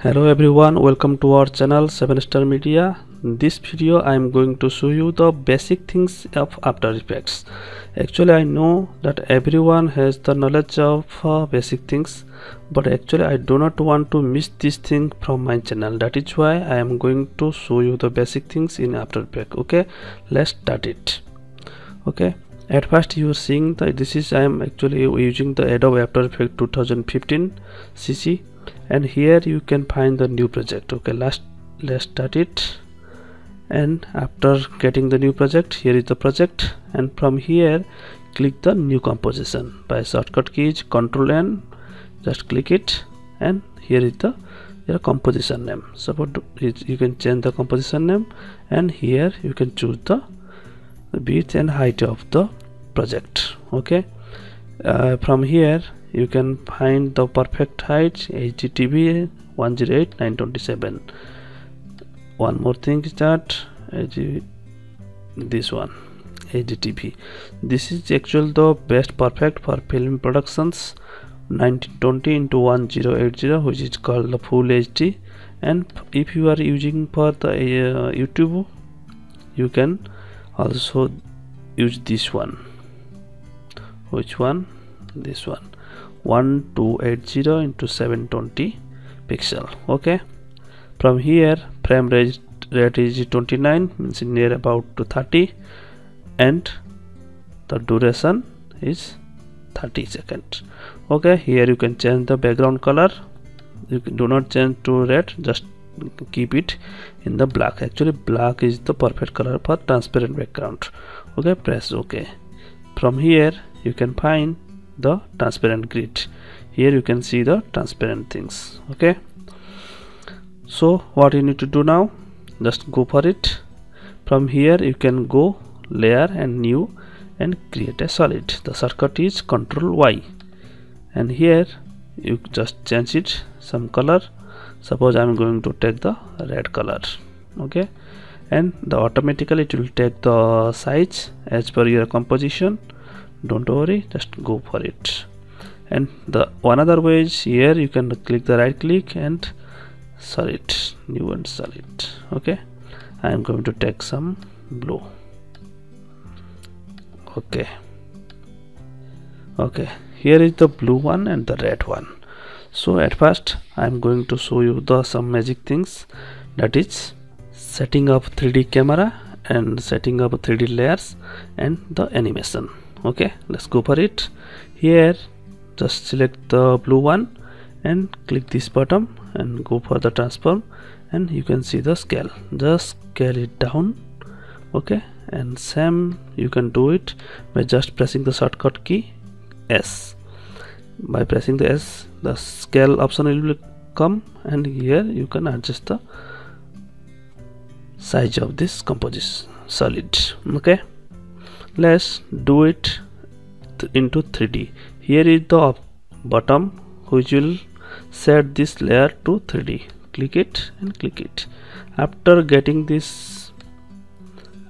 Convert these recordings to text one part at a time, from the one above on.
hello everyone welcome to our channel 7 star media. In this video i am going to show you the basic things of after effects. Actually i know that everyone has the knowledge of uh, basic things but actually i do not want to miss this thing from my channel. That is why i am going to show you the basic things in after effects okay? Let's start it okay? At first you are seeing that this is i am actually using the adobe after effects 2015 cc and here you can find the new project. Okay last let's start it. And after getting the new project here is the project. And from here click the new composition. By shortcut keys control n just click it. And here is the your composition name. Suppose you can change the composition name. And here you can choose the width and height of the project. Okay uh, from here you can find the perfect height HDTV 108927 one more thing is that this one HDTV this is actually the best perfect for film productions 1920 into 1080 which is called the full HD and if you are using for the uh, YouTube you can also use this one. Which one? This one 1280 into 720 pixel okay? From here frame rate rate is 29 means near about to 30 and the duration is 30 seconds okay? Here you can change the background color. You do not change to red just keep it in the black. Actually black is the perfect color for transparent background okay? Press ok from here you can find the transparent grid. Here you can see the transparent things okay? So what you need to do now just go for it. From here you can go layer and new and create a solid. The shortcut is control y. And here you just change it some color. Suppose i'm going to take the red color okay? And the automatically it will take the size as per your composition don't worry just go for it. And the one other way is here you can click the right click and solid new and solid okay? I am going to take some blue. Okay. Okay. Here is the blue one and the red one. So at first I am going to show you the some magic things. That is setting up 3d camera and setting up 3d layers and the animation okay let's go for it. Here just select the blue one and click this button and go for the transform. And you can see the scale. Just scale it down. Okay and same you can do it by just pressing the shortcut key S. By pressing the S the scale option will come. And here you can adjust the size of this composition solid. Okay let's do it into 3d here is the bottom which will set this layer to 3d click it and click it. After getting this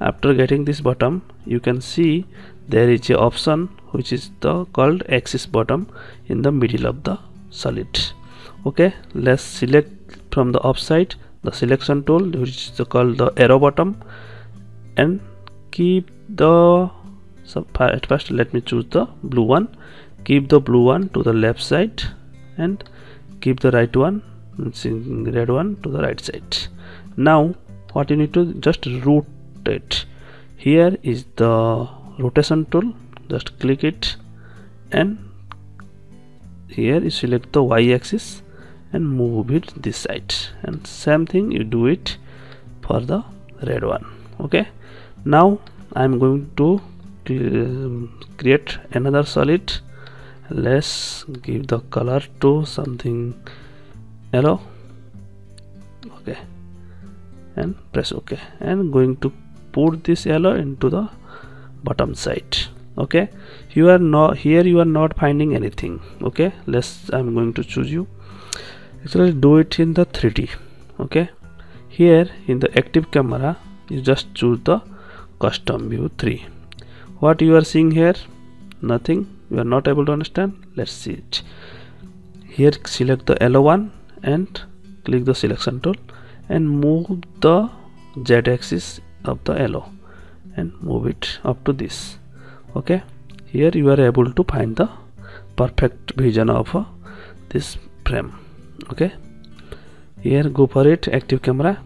after getting this bottom you can see there is a option which is the called axis bottom in the middle of the solid. Okay let's select from the offside the selection tool which is called the arrow bottom and keep the so at first let me choose the blue one. Keep the blue one to the left side and keep the right one red one to the right side. Now what you need to just rotate here is the rotation tool. Just click it and here you select the y-axis and move it this side. And same thing you do it for the red one. Okay? Now I'm going to Um, create another solid. Let's give the color to something yellow. Okay. And press ok. And going to put this yellow into the bottom side. Okay. You are not here you are not finding anything. Okay. Let's i'm going to choose you. Actually do it in the 3d okay. Here in the active camera you just choose the custom view 3 what you are seeing here? Nothing. You are not able to understand. Let's see it. Here select the yellow one and click the selection tool and move the z axis of the yellow and move it up to this. Okay? Here you are able to find the perfect vision of uh, this frame. Okay? Here go for it. Active camera.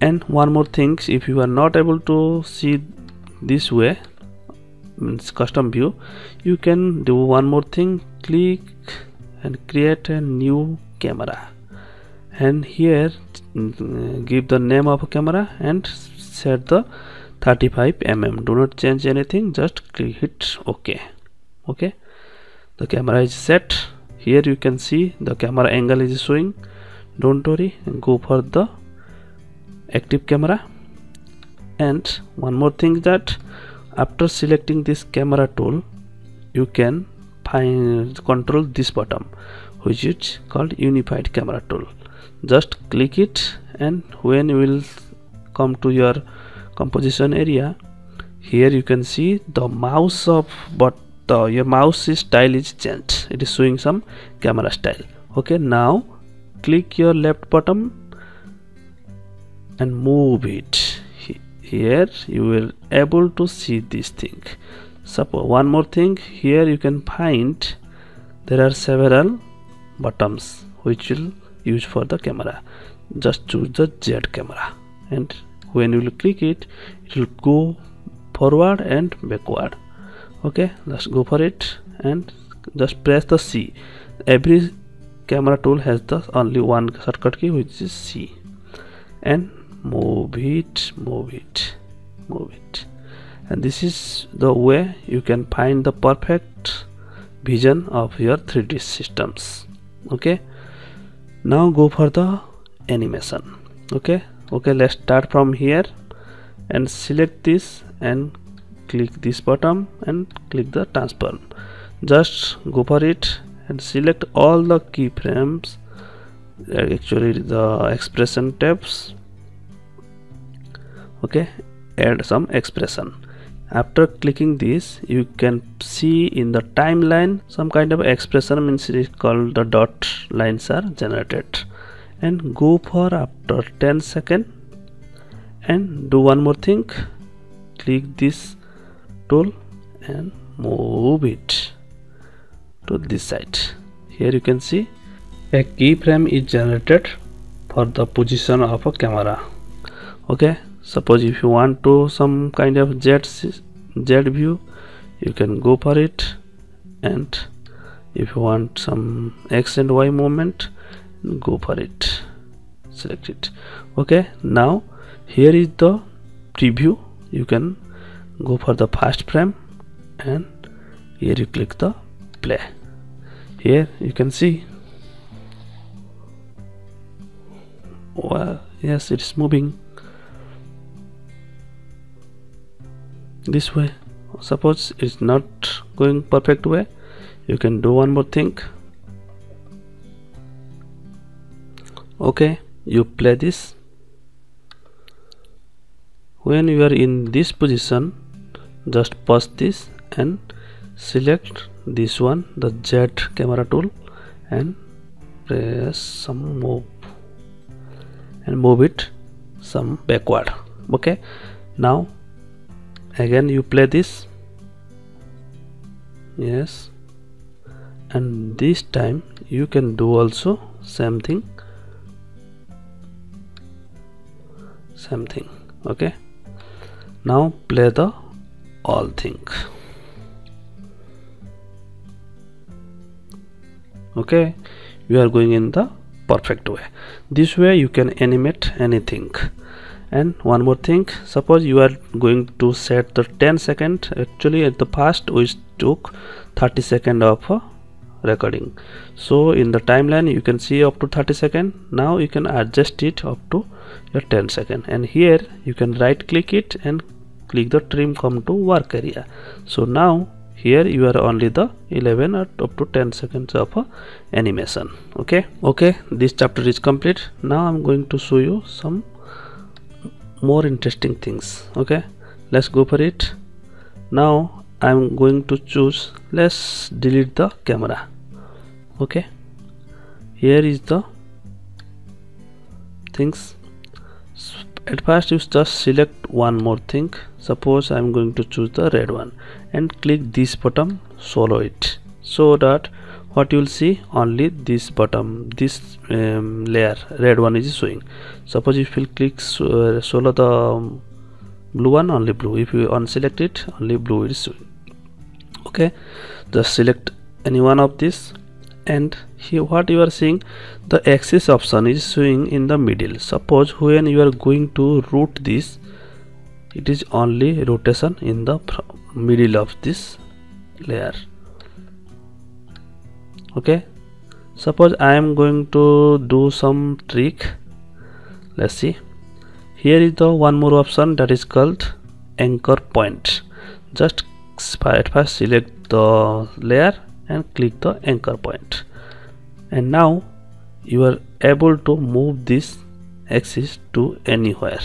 And one more thing if you are not able to see this way means custom view. You can do one more thing click and create a new camera. And here mm, give the name of a camera and set the 35 mm do not change anything just click hit ok okay? The camera is set. Here you can see the camera angle is showing. Don't worry go for the active camera and one more thing that after selecting this camera tool you can find control this button which is called unified camera tool. Just click it and when you will come to your composition area here you can see the mouse of but the your mouse style is changed. It is showing some camera style. Okay now click your left button and move it here you will able to see this thing. Suppose one more thing here you can find there are several buttons which will use for the camera. Just choose the Z camera and when you will click it it will go forward and backward. Okay let's go for it and just press the C. Every camera tool has the only one shortcut key which is C. And move it move it move it. And this is the way you can find the perfect vision of your 3d systems. Okay? Now go for the animation. Okay? Okay let's start from here and select this and click this button and click the transform. Just go for it and select all the keyframes actually the expression tabs okay? Add some expression. After clicking this you can see in the timeline some kind of expression means it is called the dot lines are generated. And go for after 10 second. And do one more thing. Click this tool and move it to this side. Here you can see a keyframe is generated for the position of a camera. Okay suppose if you want to some kind of z z view you can go for it. And if you want some x and y movement go for it. Select it. Okay now here is the preview. You can go for the fast frame and here you click the play. Here you can see. Well yes it's moving this way. Suppose it's not going perfect way you can do one more thing. Okay you play this. When you are in this position just pause this and select this one the Z camera tool and press some move. And move it some backward. Okay now again you play this. Yes. And this time you can do also same thing. Same thing okay? Now play the all thing. Okay? You are going in the perfect way. This way you can animate anything and one more thing suppose you are going to set the 10 second. Actually at the past we took 30 second of uh, recording. So in the timeline you can see up to 30 second. Now you can adjust it up to your 10 second. And here you can right click it and click the trim comp to work area. So now here you are only the 11 or up to 10 seconds of uh, animation. Okay? Okay this chapter is complete. Now i'm going to show you some more interesting things okay? Let's go for it. Now I'm going to choose let's delete the camera okay? Here is the things. At first you just select one more thing. Suppose I'm going to choose the red one and click this button solo it so that what you will see only this bottom this um, layer red one is showing. Suppose if you click uh, solo the um, blue one only blue. If you unselect it only blue is showing. Okay? Just select any one of this and here what you are seeing the axis option is showing in the middle. Suppose when you are going to root this it is only rotation in the middle of this layer okay? Suppose I am going to do some trick. Let's see. Here is the one more option that is called anchor point. Just at first select the layer and click the anchor point. And now you are able to move this axis to anywhere.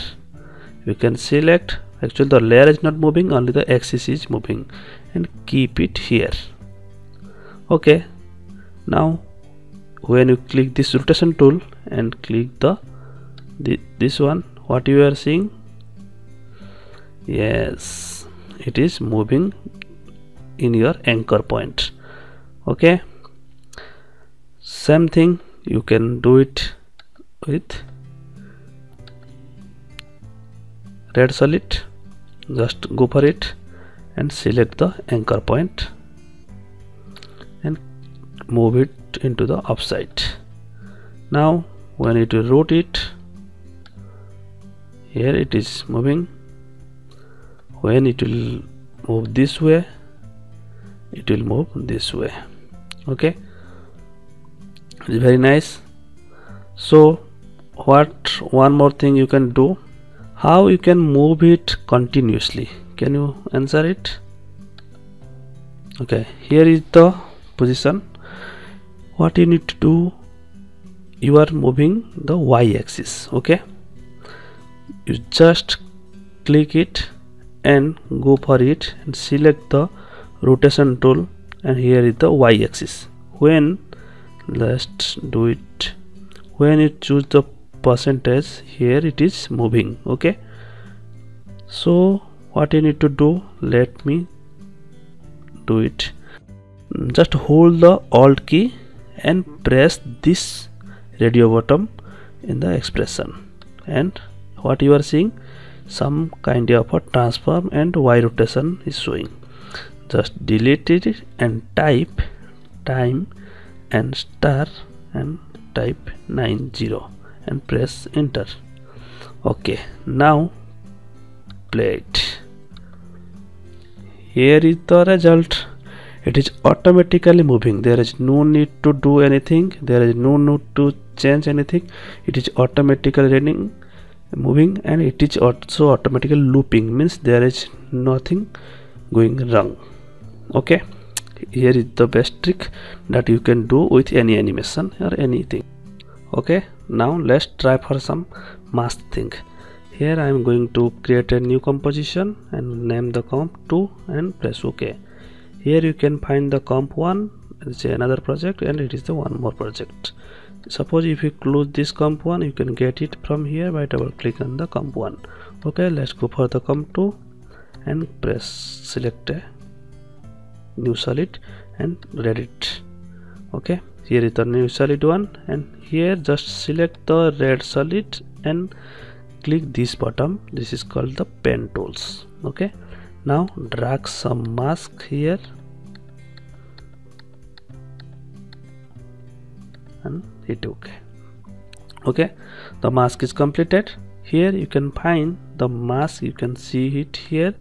You can select actually the layer is not moving only the axis is moving. And keep it here. Okay now when you click this rotation tool and click the, this one what you are seeing? Yes it is moving in your anchor point. Okay? Same thing you can do it with red solid. Just go for it and select the anchor point move it into the upside. Now when it will rotate here it is moving. When it will move this way it will move this way. Okay? It's very nice. So what one more thing you can do. How you can move it continuously? Can you answer it? Okay here is the position what you need to do you are moving the y-axis okay? You just click it and go for it and select the rotation tool and here is the y-axis when let's do it. When you choose the percentage here it is moving okay? So what you need to do let me do it. Just hold the alt key and press this radio button in the expression. And what you are seeing some kind of a transform and y rotation is showing. Just delete it and type time and star and type 90 and press enter. Okay now play it. Here is the result it is automatically moving. There is no need to do anything. There is no need to change anything. It is automatically running moving and it is also automatically looping. Means there is nothing going wrong. Okay? Here is the best trick that you can do with any animation or anything. Okay? Now let's try for some mask thing. Here I am going to create a new composition and name the comp 2 and press ok here you can find the comp 1 it's another project and it is the one more project. Suppose if you close this comp 1 you can get it from here by double click on the comp 1 okay let's go for the comp 2 and press select a new solid and read it. Okay here is the new solid one and here just select the red solid and click this button. This is called the pen tools. Okay now drag some mask here and hit ok okay? The mask is completed. Here you can find the mask. You can see it here.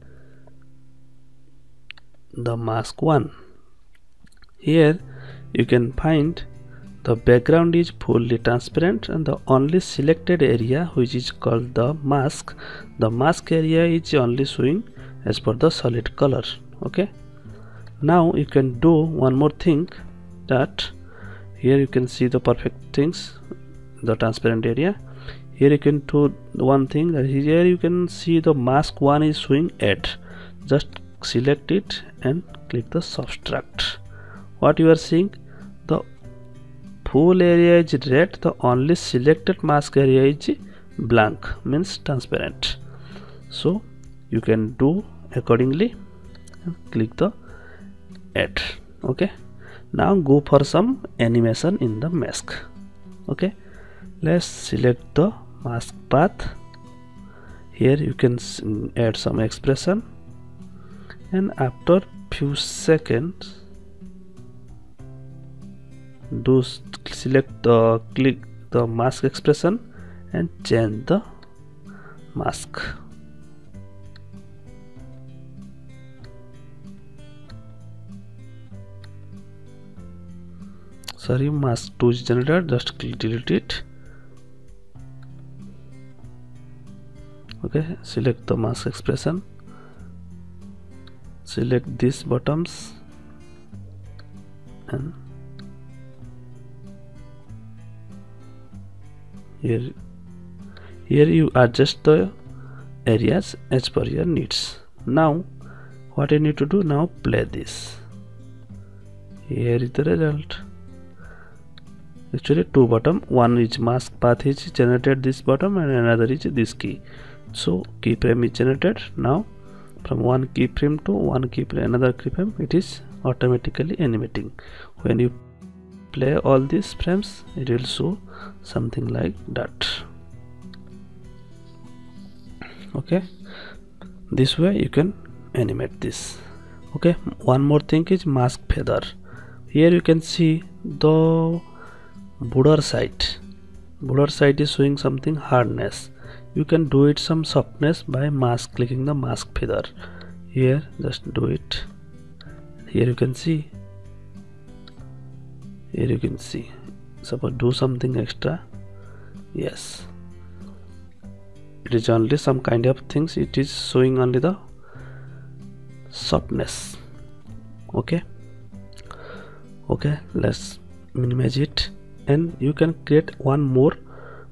The mask one. Here you can find the background is fully transparent and the only selected area which is called the mask the mask area is only showing as per the solid color. Okay? Now you can do one more thing that here you can see the perfect things the transparent area. Here you can do one thing that here you can see the mask one is showing add just select it and click the subtract. What you are seeing the full area is red the only selected mask area is blank means transparent. So you can do accordingly. Click the add okay now go for some animation in the mask. Okay? Let's select the mask path. Here you can mm, add some expression. And after few seconds do select the click the mask expression and change the mask sorry mask 2 is generated just delete it. Okay select the mask expression. Select these bottoms and here here you adjust the areas as per your needs. Now what you need to do now play this. Here is the result actually two bottom one is mask path is generated this bottom and another is this key. So keyframe is generated. Now from one keyframe to one keyframe another keyframe it is automatically animating. When you play all these frames it will show something like that. Okay? This way you can animate this. Okay? One more thing is mask feather. Here you can see the border side border side is showing something hardness. You can do it some softness by mask clicking the mask feather. Here just do it. Here you can see. Here you can see. Suppose do something extra. Yes. It is only some kind of things it is showing only the softness. Okay. Okay let's minimize it and you can create one more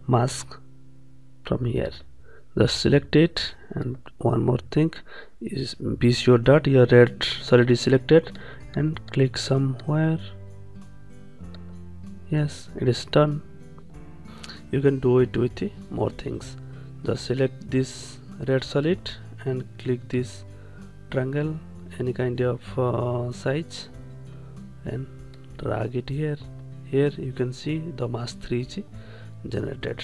mask from here. Just select it and one more thing is be sure that your red solid is selected and click somewhere. Yes it is done. You can do it with more things. Just select this red solid and click this triangle any kind of uh, size and drag it here here you can see the mask 3 is generated